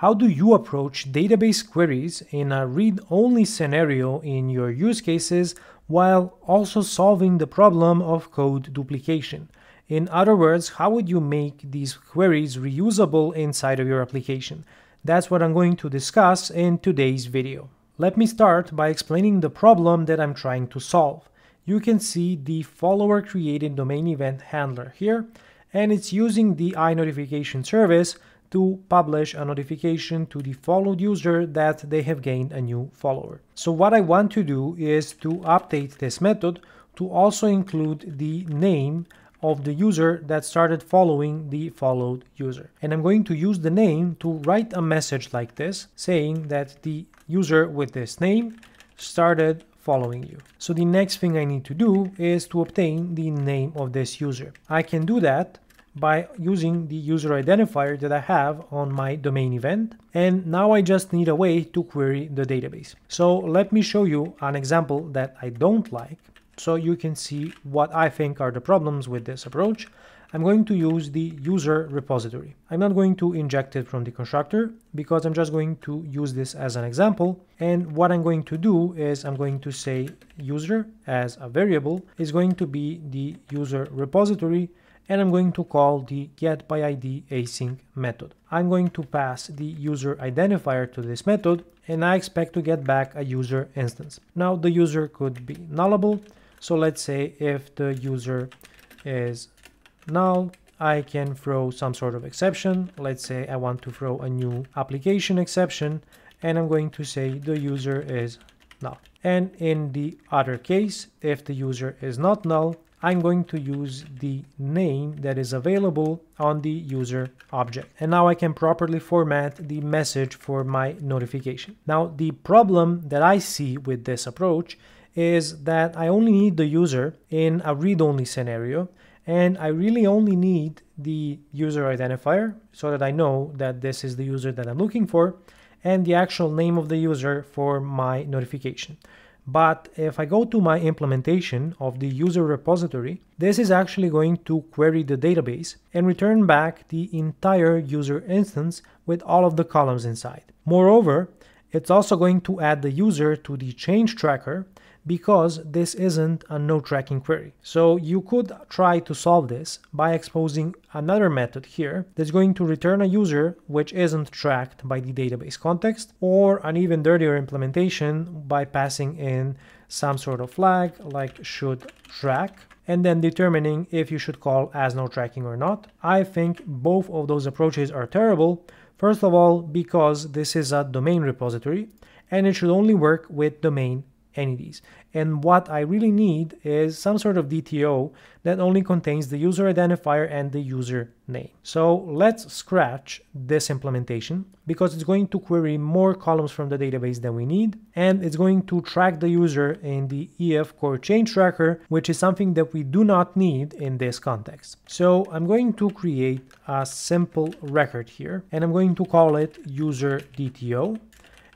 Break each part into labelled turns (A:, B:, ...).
A: How do you approach database queries in a read-only scenario in your use cases while also solving the problem of code duplication? In other words, how would you make these queries reusable inside of your application? That's what I'm going to discuss in today's video. Let me start by explaining the problem that I'm trying to solve. You can see the follower created domain event handler here, and it's using the iNotification service to publish a notification to the followed user that they have gained a new follower. So what I want to do is to update this method to also include the name of the user that started following the followed user. And I'm going to use the name to write a message like this saying that the user with this name started following you. So the next thing I need to do is to obtain the name of this user. I can do that by using the user identifier that I have on my domain event. And now I just need a way to query the database. So let me show you an example that I don't like so you can see what I think are the problems with this approach. I'm going to use the user repository. I'm not going to inject it from the constructor because I'm just going to use this as an example. And what I'm going to do is I'm going to say user as a variable is going to be the user repository and I'm going to call the getById async method. I'm going to pass the user identifier to this method and I expect to get back a user instance. Now the user could be nullable. So let's say if the user is null, I can throw some sort of exception. Let's say I want to throw a new application exception and I'm going to say the user is null. And in the other case, if the user is not null, I'm going to use the name that is available on the user object. And now I can properly format the message for my notification. Now, the problem that I see with this approach is that I only need the user in a read-only scenario and I really only need the user identifier so that I know that this is the user that I'm looking for and the actual name of the user for my notification. But if I go to my implementation of the user repository, this is actually going to query the database and return back the entire user instance with all of the columns inside. Moreover, it's also going to add the user to the change tracker because this isn't a no tracking query. So you could try to solve this by exposing another method here that's going to return a user which isn't tracked by the database context or an even dirtier implementation by passing in some sort of flag like should track and then determining if you should call as no tracking or not. I think both of those approaches are terrible. First of all, because this is a domain repository and it should only work with domain entities. And what I really need is some sort of DTO that only contains the user identifier and the user name. So let's scratch this implementation because it's going to query more columns from the database than we need. And it's going to track the user in the EF core change tracker, which is something that we do not need in this context. So I'm going to create a simple record here and I'm going to call it user DTO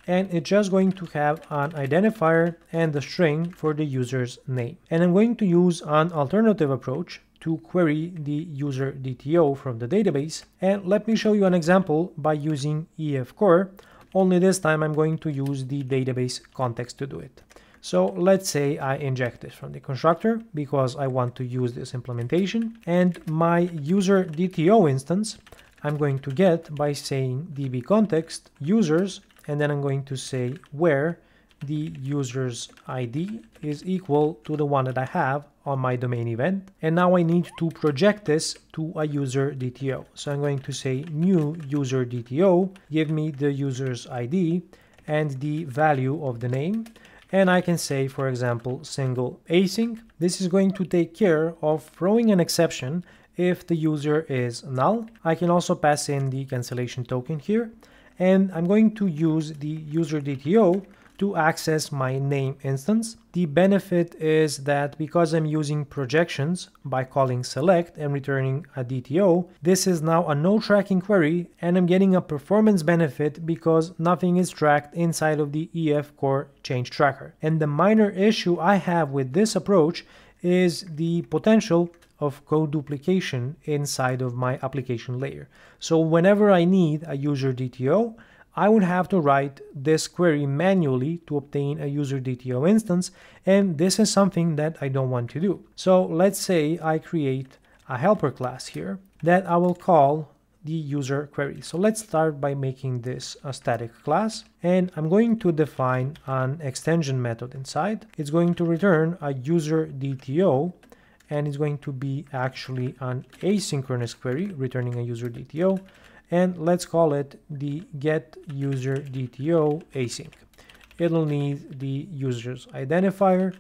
A: and it's just going to have an identifier and the string for the user's name. And I'm going to use an alternative approach to query the user DTO from the database. And let me show you an example by using EF Core, only this time I'm going to use the database context to do it. So let's say I inject this from the constructor because I want to use this implementation and my user DTO instance I'm going to get by saying db context users and then I'm going to say where the user's ID is equal to the one that I have on my domain event. And now I need to project this to a user DTO. So I'm going to say new user DTO, give me the user's ID and the value of the name. And I can say, for example, single async. This is going to take care of throwing an exception if the user is null. I can also pass in the cancellation token here and I'm going to use the user DTO to access my name instance. The benefit is that because I'm using projections by calling select and returning a DTO, this is now a no tracking query and I'm getting a performance benefit because nothing is tracked inside of the EF core change tracker. And the minor issue I have with this approach is the potential of code duplication inside of my application layer. So whenever I need a user DTO, I would have to write this query manually to obtain a user DTO instance, and this is something that I don't want to do. So let's say I create a helper class here that I will call the user query. So let's start by making this a static class and I'm going to define an extension method inside. It's going to return a user DTO and it's going to be actually an asynchronous query returning a user DTO and let's call it the get user DTO async. It'll need the user's identifier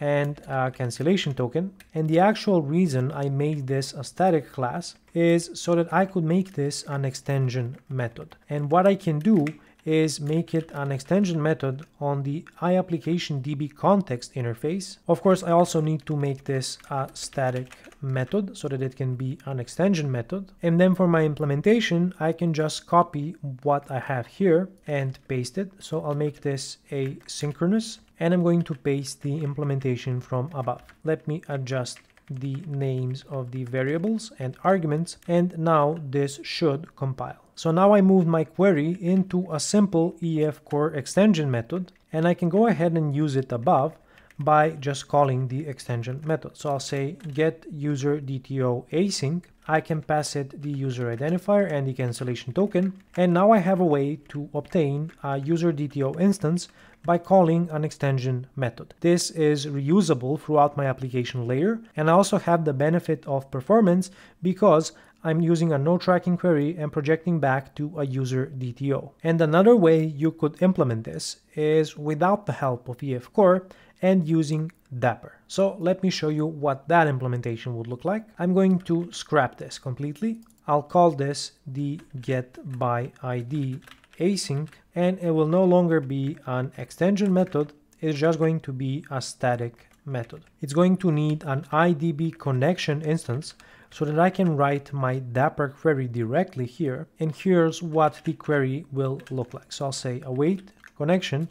A: and a cancellation token. And the actual reason I made this a static class is so that I could make this an extension method. And what I can do is make it an extension method on the iApplication context interface. Of course, I also need to make this a static method so that it can be an extension method. And then for my implementation, I can just copy what I have here and paste it. So I'll make this a synchronous and I'm going to paste the implementation from above. Let me adjust the names of the variables and arguments and now this should compile. So now I moved my query into a simple EF core extension method and I can go ahead and use it above by just calling the extension method. So I'll say get user DTO async. I can pass it the user identifier and the cancellation token. And now I have a way to obtain a user DTO instance by calling an extension method. This is reusable throughout my application layer and I also have the benefit of performance because I'm using a no tracking query and projecting back to a user DTO. And another way you could implement this is without the help of EF Core and using Dapper. So let me show you what that implementation would look like. I'm going to scrap this completely. I'll call this the get by ID async and it will no longer be an extension method it's just going to be a static method it's going to need an idb connection instance so that I can write my Dapper query directly here and here's what the query will look like so I'll say await connection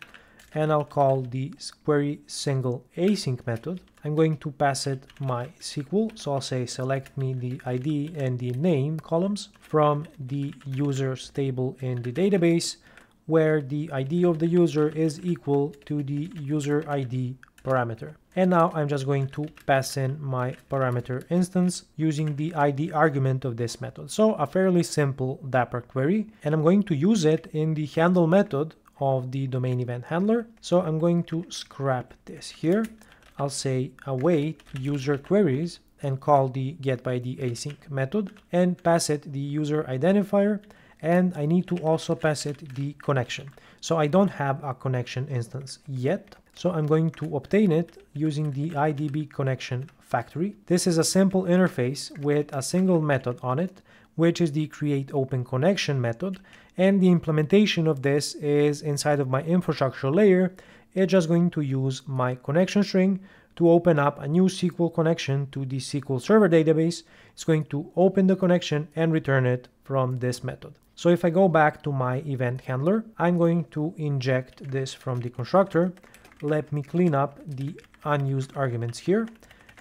A: and I'll call the query single async method. I'm going to pass it my SQL. So I'll say select me the ID and the name columns from the users table in the database where the ID of the user is equal to the user ID parameter. And now I'm just going to pass in my parameter instance using the ID argument of this method. So a fairly simple Dapper query. And I'm going to use it in the handle method of the domain event handler. So I'm going to scrap this here. I'll say await user queries and call the get by the async method and pass it the user identifier and I need to also pass it the connection. So I don't have a connection instance yet. So I'm going to obtain it using the IDB connection factory. This is a simple interface with a single method on it which is the create open connection method. And the implementation of this is inside of my infrastructure layer. It's just going to use my connection string to open up a new SQL connection to the SQL Server database. It's going to open the connection and return it from this method. So if I go back to my event handler, I'm going to inject this from the constructor. Let me clean up the unused arguments here.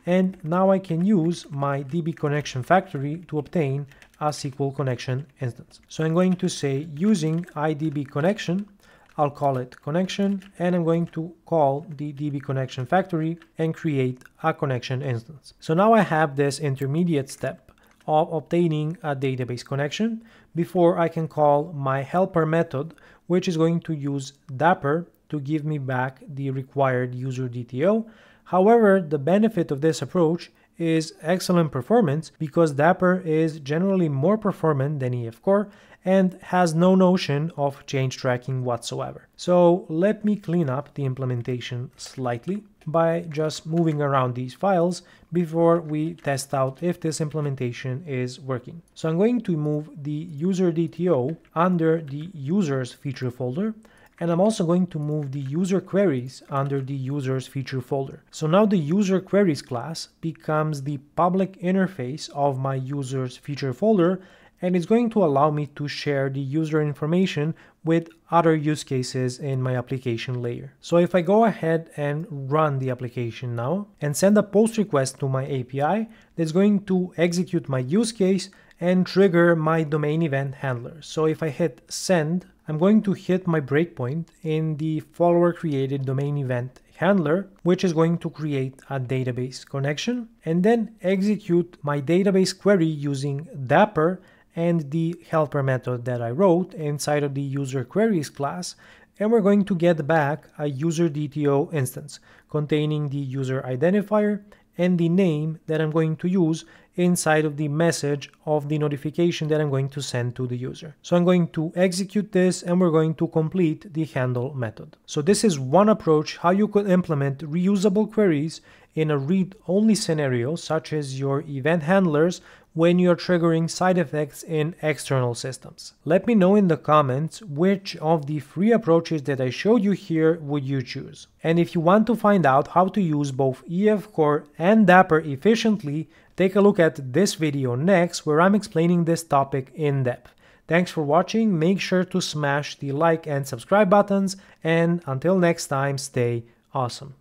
A: And now I can use my DB connection factory to obtain a SQL connection instance. So I'm going to say using IDB connection, I'll call it connection, and I'm going to call the DB connection factory and create a connection instance. So now I have this intermediate step of obtaining a database connection before I can call my helper method, which is going to use Dapper to give me back the required user DTO. However, the benefit of this approach is excellent performance because Dapper is generally more performant than EF Core and has no notion of change tracking whatsoever. So let me clean up the implementation slightly by just moving around these files before we test out if this implementation is working. So I'm going to move the user DTO under the users feature folder and I'm also going to move the user queries under the users feature folder. So now the user queries class becomes the public interface of my users feature folder and it's going to allow me to share the user information with other use cases in my application layer. So if I go ahead and run the application now and send a post request to my API, that's going to execute my use case and trigger my domain event handler. So if I hit send, I'm going to hit my breakpoint in the follower created domain event handler, which is going to create a database connection and then execute my database query using Dapper and the helper method that I wrote inside of the user queries class. And we're going to get back a user DTO instance containing the user identifier and the name that I'm going to use inside of the message of the notification that I'm going to send to the user. So I'm going to execute this and we're going to complete the handle method. So this is one approach how you could implement reusable queries in a read-only scenario such as your event handlers when you're triggering side effects in external systems. Let me know in the comments which of the three approaches that I showed you here would you choose. And if you want to find out how to use both EF Core and Dapper efficiently, take a look at this video next where I'm explaining this topic in depth. Thanks for watching, make sure to smash the like and subscribe buttons, and until next time, stay awesome.